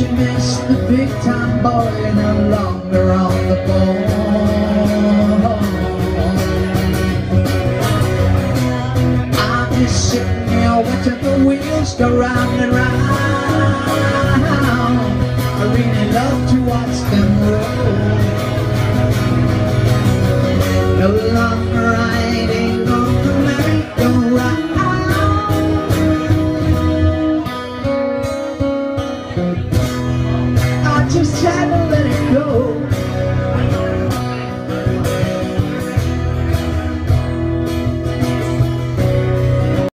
you missed the big time boy no longer on the board? I'm just sitting here watching the wheels go round and round. I really love to watch them roll. Just